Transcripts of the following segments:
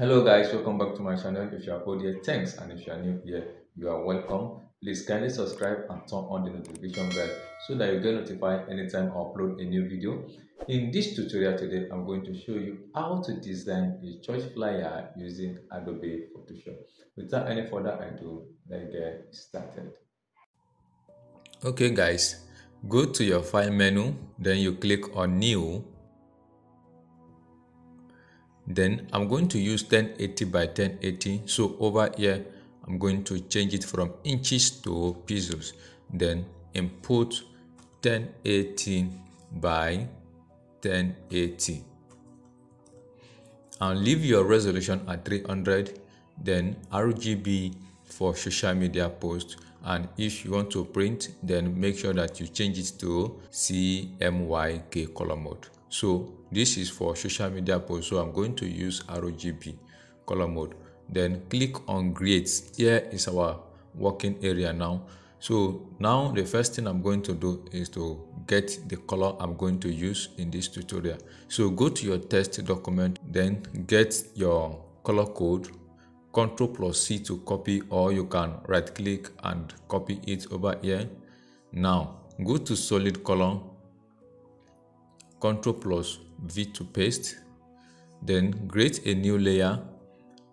hello guys. Welcome back to my channel. If you are old here thanks. And if you are new here you are welcome. Please kindly subscribe and turn on the notification bell so that you get notified anytime i upload a new video. In this tutorial today i'm going to show you how to design a church flyer using adobe photoshop. Without any further ado let's get started. Okay guys. Go to your file menu. Then you click on new then I'm going to use 1080 by 1080 so over here I'm going to change it from inches to pixels then input 1080 by 1080 and leave your resolution at 300 then RGB for social media post. And if you want to print then make sure that you change it to CMYK color mode so this is for social media post so i'm going to use rgb color mode. Then click on create. Here is our working area now. So now the first thing i'm going to do is to get the color i'm going to use in this tutorial. So go to your test document then get your color code. Ctrl plus C to copy or you can right click and copy it over here. Now go to solid color Ctrl plus V to paste. Then create a new layer.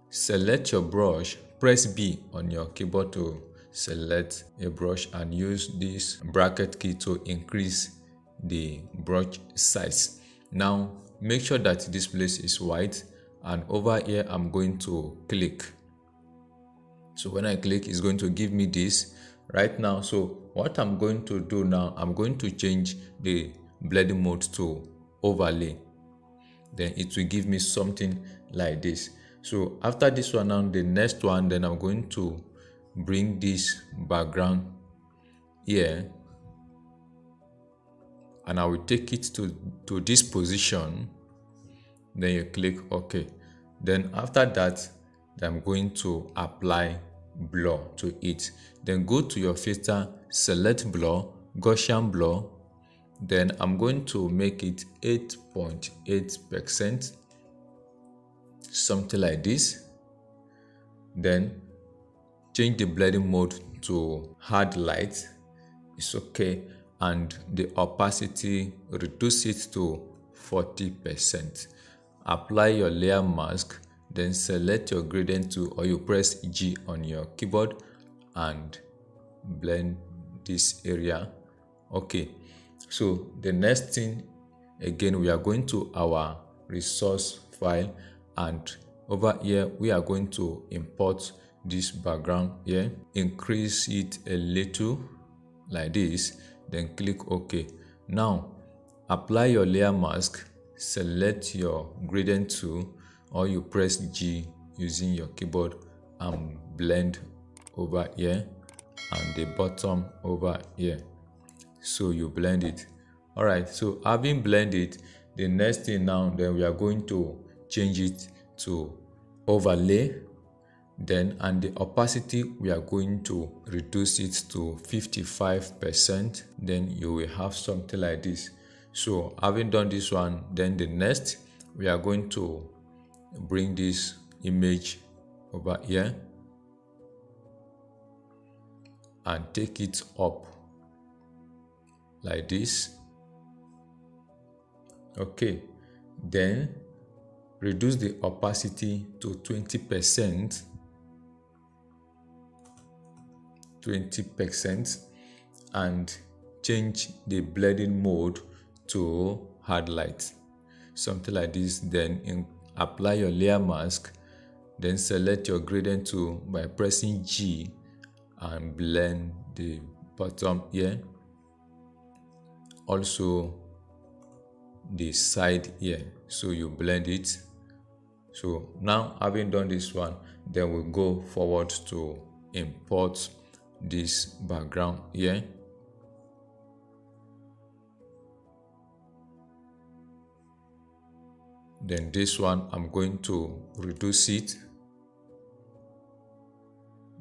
Select your brush. Press B on your keyboard to select a brush and use this bracket key to increase the brush size. Now make sure that this place is white and over here I'm going to click. So when I click it's going to give me this right now. So what I'm going to do now I'm going to change the blending mode to overlay. Then it will give me something like this. So after this one now the next one then i'm going to bring this background here. And i will take it to to this position. Then you click ok. Then after that i'm going to apply blur to it. Then go to your filter select blur gaussian blur then I'm going to make it 8.8 percent something like this. Then change the blending mode to hard light it's okay and the opacity reduce it to 40 percent. Apply your layer mask then select your gradient tool or you press G on your keyboard and blend this area. Okay so the next thing again we are going to our resource file and over here we are going to import this background here. Increase it a little like this then click ok. Now apply your layer mask select your gradient tool or you press g using your keyboard and blend over here and the bottom over here so you blend it. All right so having blended the next thing now then we are going to change it to overlay. Then and the opacity we are going to reduce it to 55 percent. Then you will have something like this. So having done this one then the next we are going to bring this image over here and take it up like this. Okay. Then reduce the opacity to 20 percent. 20 percent. And change the blending mode to hard light. Something like this. Then in, apply your layer mask. Then select your gradient tool by pressing G and blend the bottom here also the side here. So you blend it. So now having done this one then we go forward to import this background here. Then this one i'm going to reduce it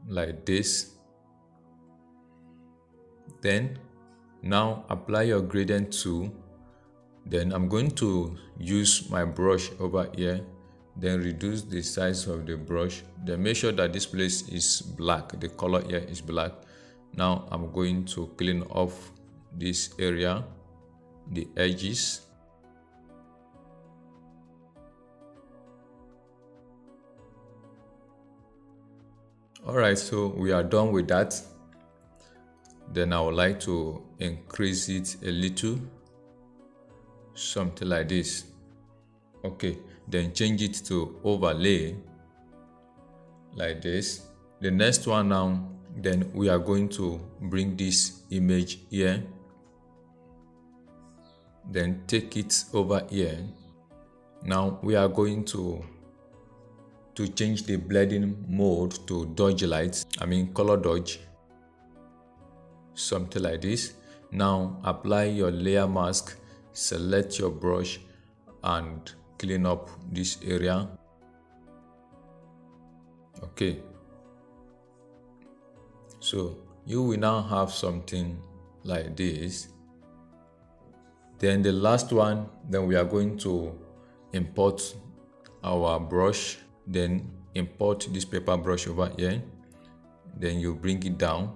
like this. Then now apply your gradient tool then i'm going to use my brush over here then reduce the size of the brush then make sure that this place is black the color here is black. Now i'm going to clean off this area the edges. All right so we are done with that then i would like to increase it a little. Something like this. Okay then change it to overlay like this. The next one now then we are going to bring this image here. Then take it over here. Now we are going to to change the blending mode to dodge light. I mean color dodge something like this now apply your layer mask select your brush and clean up this area. Okay. So you will now have something like this. Then the last one then we are going to import our brush. Then import this paper brush over here. Then you bring it down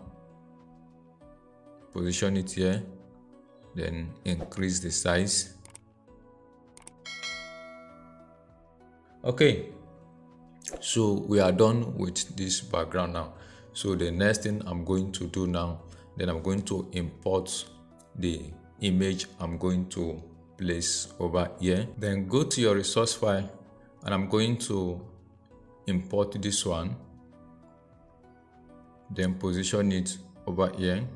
position it here then increase the size. Okay so we are done with this background now. So the next thing i'm going to do now then i'm going to import the image i'm going to place over here. Then go to your resource file and i'm going to import this one. Then position it over here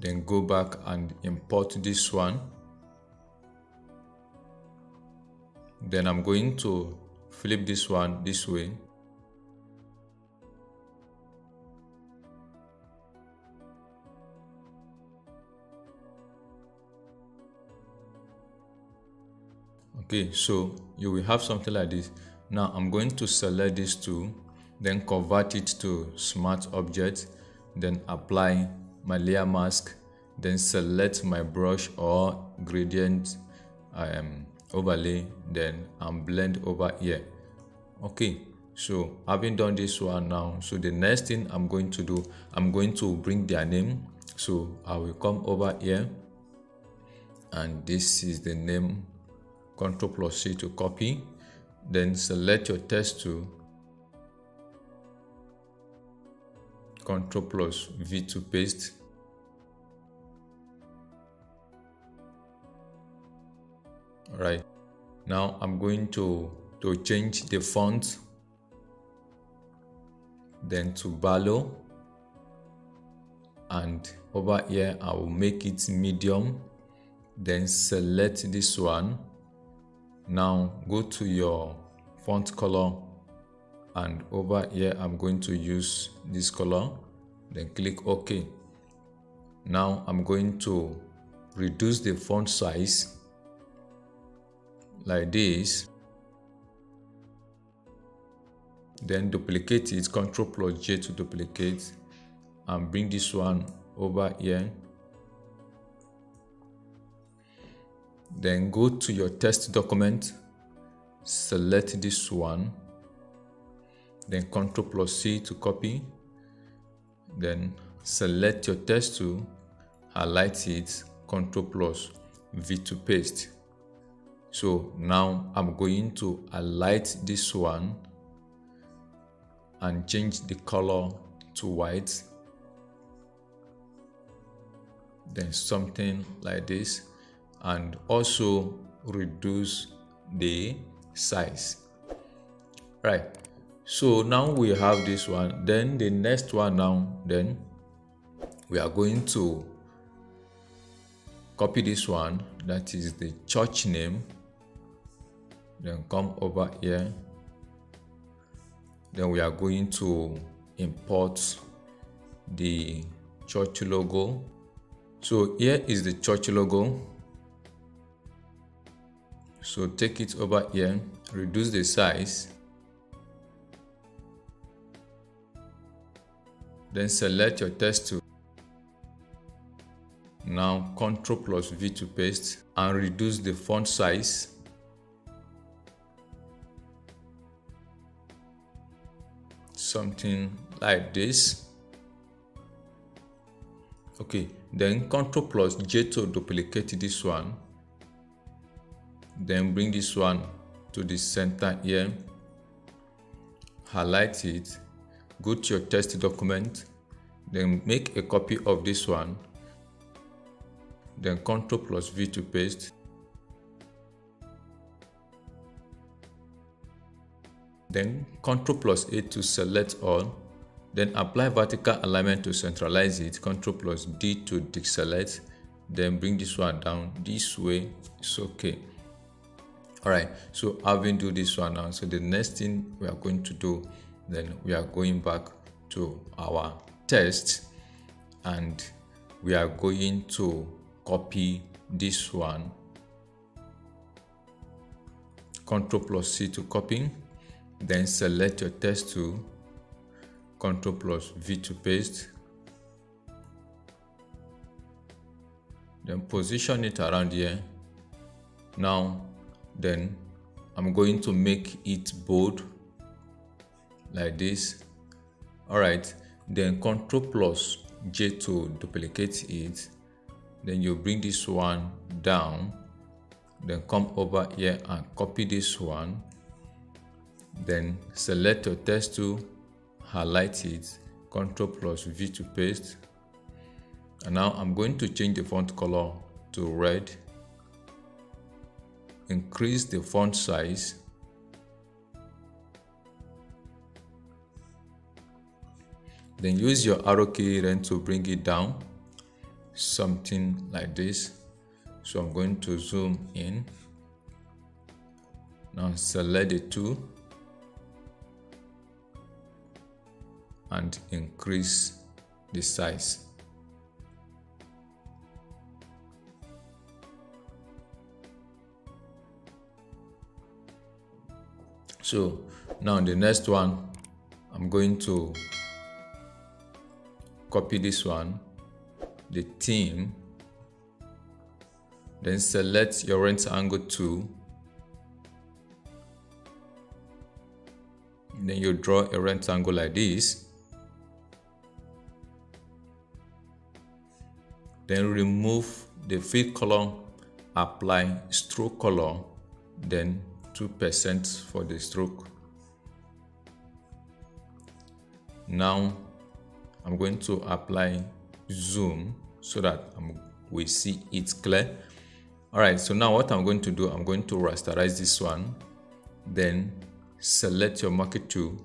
then go back and import this one. Then I'm going to flip this one this way. Okay so you will have something like this. Now i'm going to select these two then convert it to smart object then apply my layer mask then select my brush or gradient um, overlay then and blend over here okay so having done this one now so the next thing i'm going to do i'm going to bring their name so i will come over here and this is the name Ctrl plus C to copy. Then select your text tool. Ctrl plus V to paste. Alright. Now I'm going to, to change the font. Then to Barlow. And over here I will make it medium. Then select this one now go to your font color and over here I'm going to use this color then click OK now I'm going to reduce the font size like this then duplicate it Ctrl plus J to duplicate and bring this one over here. Then go to your test document select this one then Ctrl plus C to copy then select your text tool highlight it Ctrl plus V to paste so now I'm going to highlight this one and change the color to white. Then something like this. And also reduce the size. Right. So now we have this one. Then the next one now then we are going to copy this one. That is the church name then come over here. Then we are going to import the church logo. So here is the church logo. So take it over here. Reduce the size. Then select your text tool. Now Ctrl plus V to paste and reduce the font size something like this. Okay then control plus j to duplicate this one. Then bring this one to the center here. Highlight it. Go to your test document. Then make a copy of this one. Then Ctrl plus V to paste then Ctrl plus A to select all then apply vertical alignment to centralize it Ctrl plus D to deselect then bring this one down this way it's okay. All right so having do this one now so the next thing we are going to do then we are going back to our test and we are going to copy this one. Ctrl plus C to copy then select your text tool Ctrl plus V to paste. Then position it around here. Now then I'm going to make it bold like this. All right then Ctrl plus J to duplicate it. Then you bring this one down. Then come over here and copy this one then select your text tool highlight it Ctrl plus V to paste. And now I'm going to change the font color to red. Increase the font size. Then use your arrow key then to bring it down. Something like this. So I'm going to zoom in. Now select the tool and increase the size. So now the next one I'm going to copy this one the theme then select your rectangle tool then you draw a rectangle like this then remove the fill color apply stroke color then 2% for the stroke. Now I'm going to apply zoom so that we see it clear. All right so now what i'm going to do i'm going to rasterize this one then select your marquee tool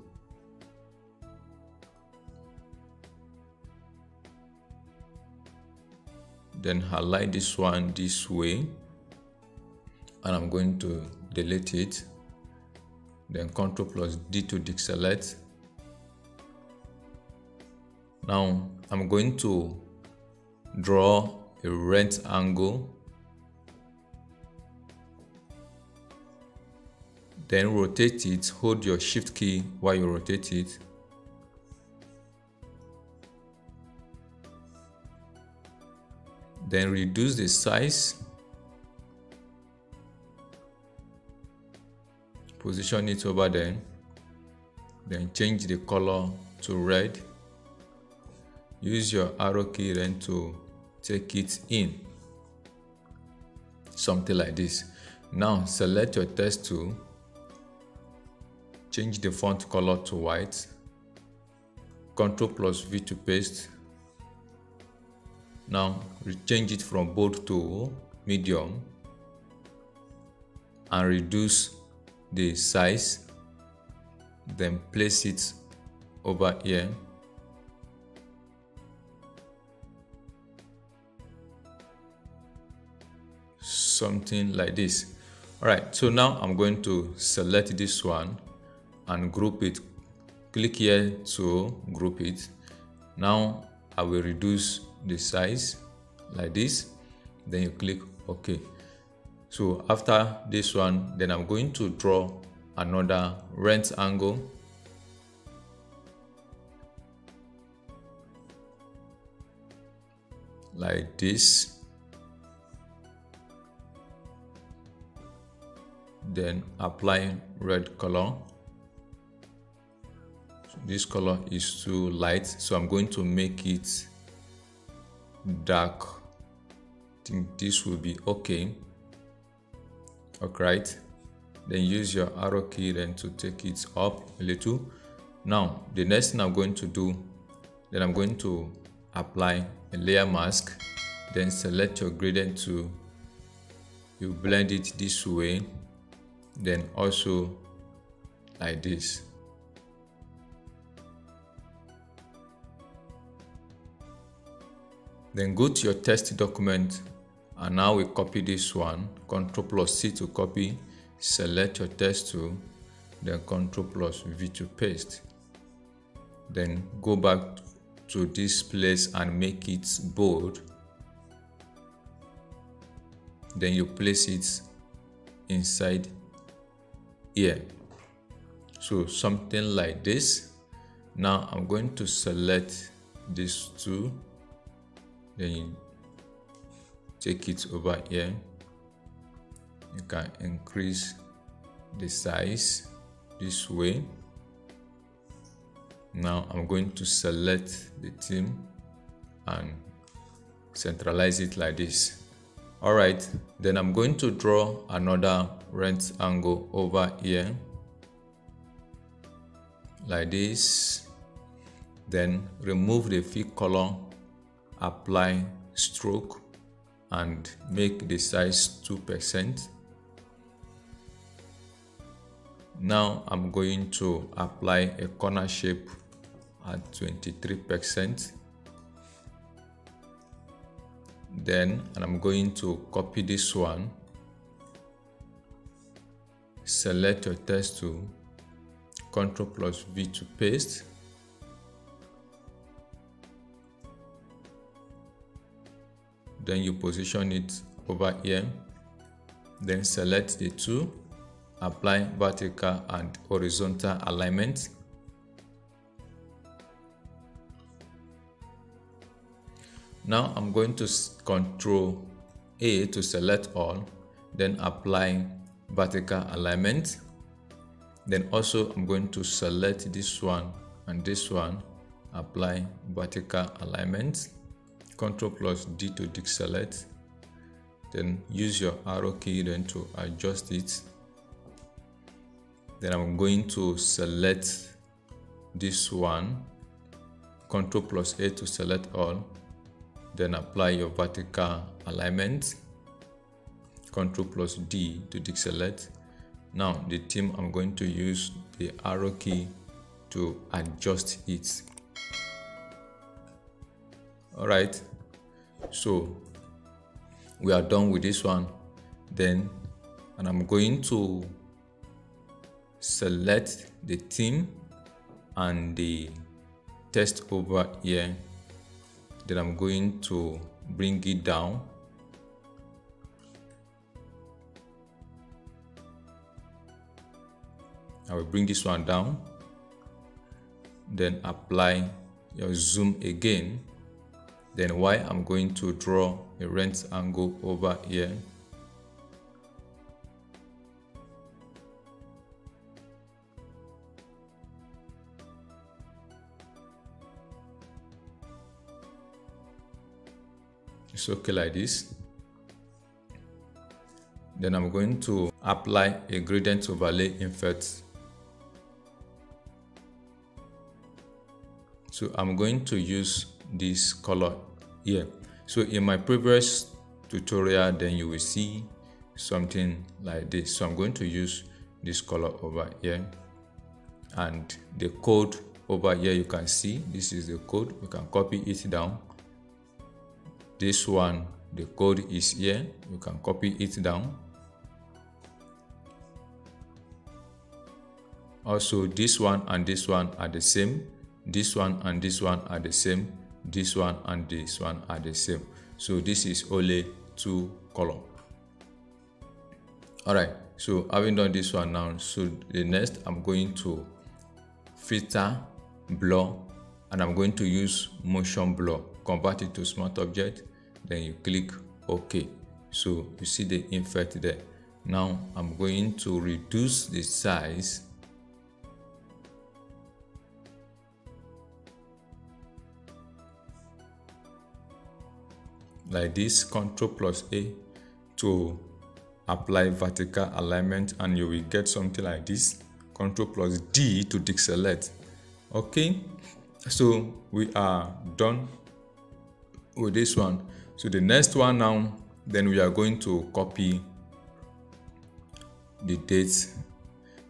then highlight this one this way and i'm going to delete it. Then ctrl plus d to deselect. Now I'm going to draw a rectangle. Then rotate it. Hold your shift key while you rotate it then reduce the size position it over there then change the color to red. Use your arrow key then to take it in. Something like this. Now select your text tool. Change the font color to white. Ctrl plus V to paste now we change it from bold to medium and reduce the size then place it over here. Something like this. All right so now i'm going to select this one and group it. Click here to group it. Now i will reduce the size like this then you click ok. So after this one then i'm going to draw another rectangle. Like this. Then apply red color. This color is too light so i'm going to make it dark. I think this will be okay. Alright. Then use your arrow key then to take it up a little. Now the next thing i'm going to do then i'm going to apply a layer mask. Then select your gradient tool you blend it this way. Then also like this then go to your test document and now we copy this one. Ctrl plus C to copy. Select your text tool. Then Ctrl plus V to paste. Then go back to this place and make it bold. Then you place it inside here. So something like this. Now I'm going to select this two then you take it over here. You can increase the size this way. Now I'm going to select the theme and centralize it like this. Alright then I'm going to draw another rectangle over here. Like this. Then remove the fill color apply stroke and make the size 2% now I'm going to apply a corner shape at 23% then and I'm going to copy this one. Select your text tool Ctrl plus V to paste then you position it over here. Then select the two apply vertical and horizontal alignment. Now I'm going to control A to select all then apply vertical alignment. Then also I'm going to select this one and this one apply vertical alignment Ctrl plus D to deselect then use your arrow key then to adjust it. Then I'm going to select this one Ctrl plus A to select all then apply your vertical alignment Ctrl plus D to deselect now the theme I'm going to use the arrow key to adjust it alright so we are done with this one. Then and I'm going to select the theme and the text over here. Then I'm going to bring it down. I will bring this one down. Then apply your zoom again then why I'm going to draw a rectangle over here. It's okay like this. Then I'm going to apply a gradient overlay effect so I'm going to use this color here. So in my previous tutorial then you will see something like this. So I'm going to use this color over here. And the code over here you can see this is the code. You can copy it down. This one the code is here. You can copy it down. Also this one and this one are the same. This one and this one are the same this one and this one are the same. So this is only two column. All right so having done this one now so the next i'm going to filter blur and i'm going to use motion blur. Convert it to smart object then you click ok. So you see the effect there. Now i'm going to reduce the size like this Ctrl plus A to apply vertical alignment and you will get something like this Ctrl plus D to deselect. Okay so we are done with this one. So the next one now then we are going to copy the dates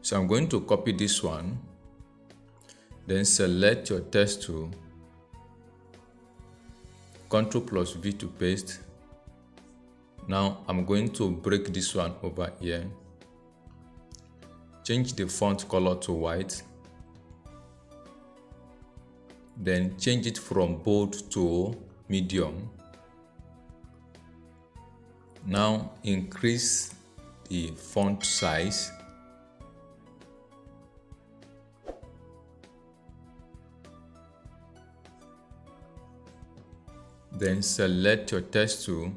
so i'm going to copy this one then select your text tool Ctrl plus V to paste. Now I'm going to break this one over here. Change the font color to white. Then change it from bold to medium. Now increase the font size then select your text tool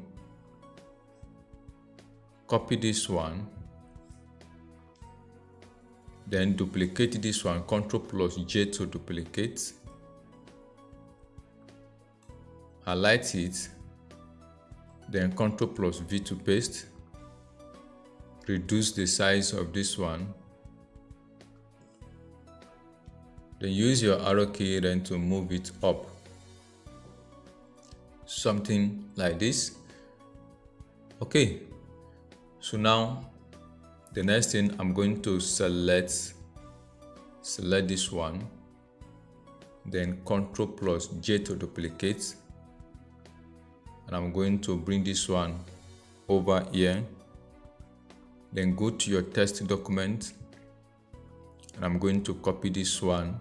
copy this one then duplicate this one ctrl plus j to duplicate highlight it then ctrl plus v to paste reduce the size of this one then use your arrow key then to move it up something like this. Okay so now the next thing I'm going to select select this one then Ctrl plus J to duplicate. And I'm going to bring this one over here. Then go to your test document. And I'm going to copy this one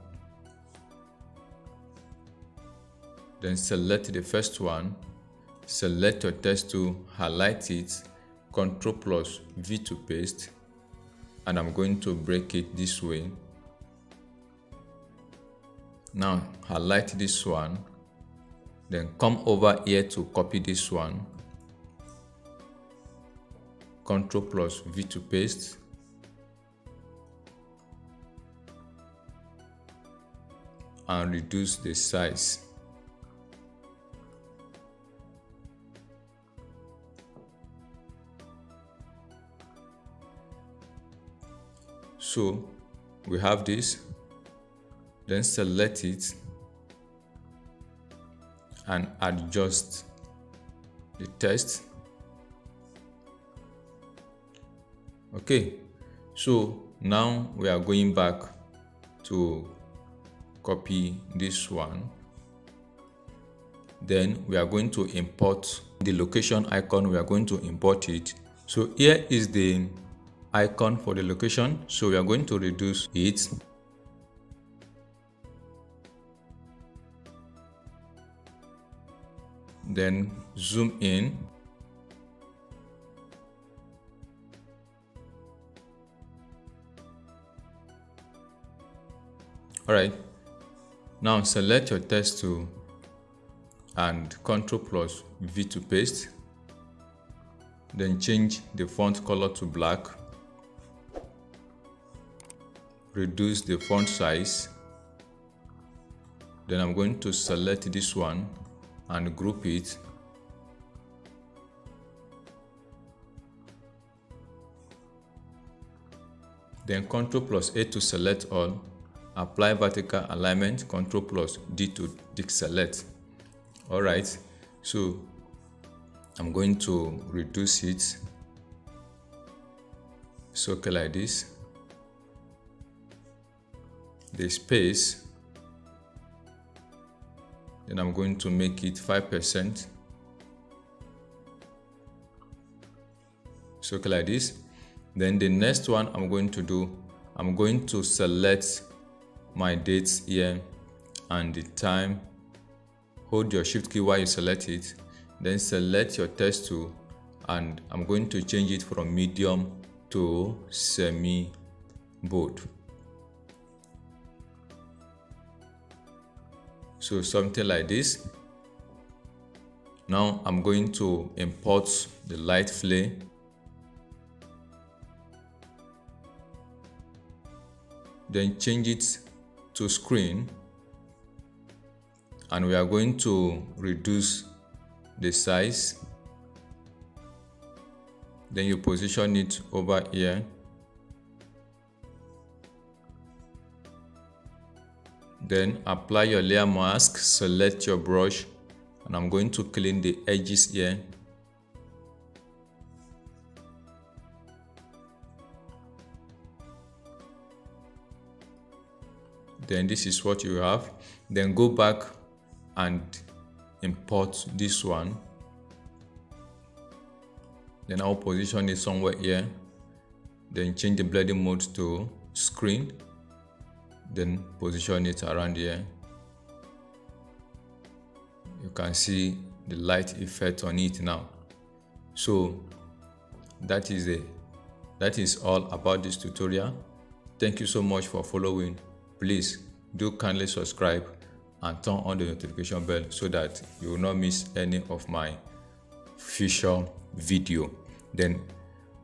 then select the first one select your text to highlight it Ctrl plus V to paste and I'm going to break it this way. Now highlight this one then come over here to copy this one. Ctrl plus V to paste. And reduce the size so we have this. Then select it and adjust the text okay so now we are going back to copy this one. Then we are going to import the location icon. We are going to import it. So here is the icon for the location so we are going to reduce it. Then zoom in. Alright. Now select your text tool and Ctrl plus V to paste. Then change the font color to black reduce the font size. Then I'm going to select this one and group it. Then Ctrl plus A to select all. Apply vertical alignment Ctrl plus D to deselect alright so I'm going to reduce it. So okay like this the space then I'm going to make it 5% so like this. Then the next one I'm going to do I'm going to select my dates here and the time. Hold your shift key while you select it. Then select your text tool and I'm going to change it from medium to semi bold so something like this. Now I'm going to import the light flare. Then change it to screen. And we are going to reduce the size. Then you position it over here then apply your layer mask select your brush and I'm going to clean the edges here. Then this is what you have. Then go back and import this one. Then I'll position it somewhere here. Then change the blending mode to screen then position it around here. You can see the light effect on it now. So that is it that is all about this tutorial. Thank you so much for following. Please do kindly subscribe and turn on the notification bell so that you will not miss any of my future video. Then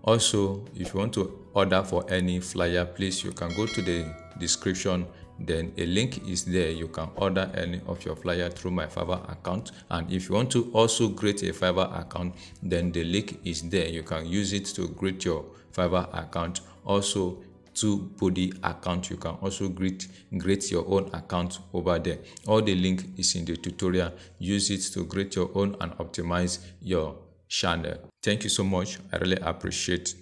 also if you want to order for any flyer please you can go to the description then a link is there. You can order any of your flyer through my fiverr account. And if you want to also create a fiverr account then the link is there. You can use it to create your fiverr account. Also TubeBuddy account. You can also create create your own account over there. All the link is in the tutorial. Use it to create your own and optimize your channel. Thank you so much. I really appreciate